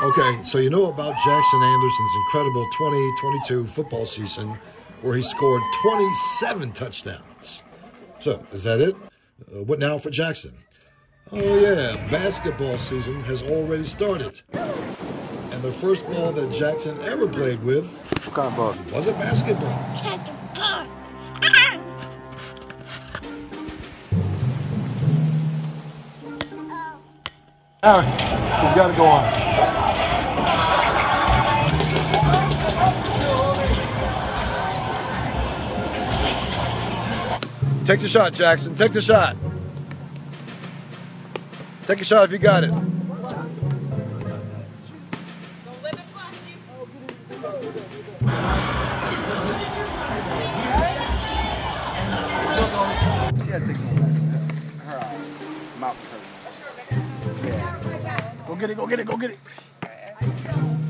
Okay, so you know about Jaxson Anderson's incredible 2022 football season where he scored 27 touchdowns. So, is that it? Uh, what now for Jaxson? Oh, yeah, basketball season has already started. And the first ball that Jaxson ever played with was a basketball. Aaron, he's got to go on. Take the shot, Jaxson. Take the shot. Take a shot if you got it. Go get it, go get it, go get it.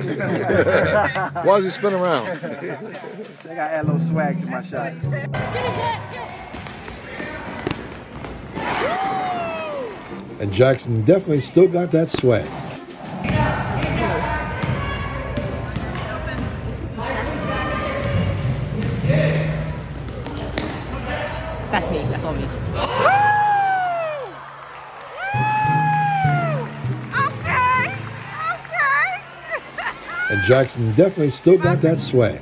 Why does he spin around? I gotta add a little swag to my shot. And Jaxson definitely still got that swag. That's me. That's all me. And Jaxson definitely still got that swag.